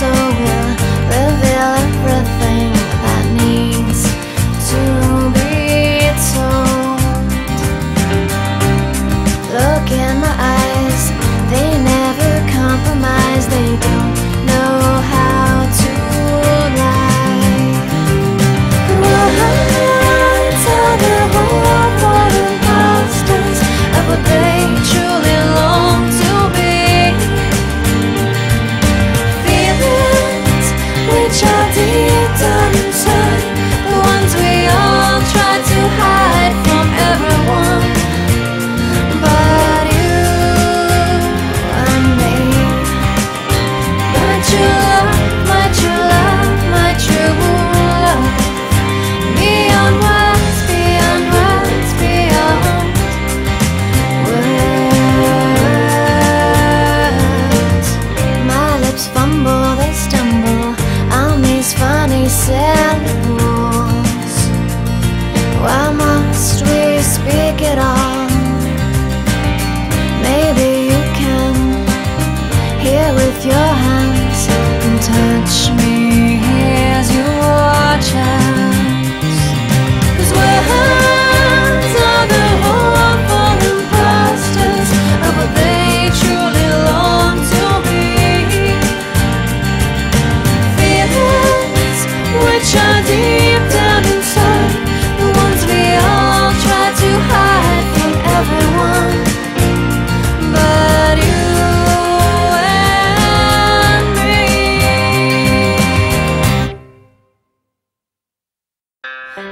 coração. Sand the rules. Why must we speak it all?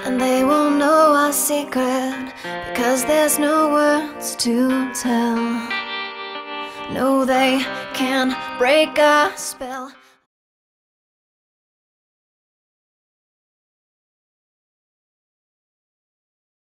And they won't know our secret Because there's no words to tell. No, they can't break our spell.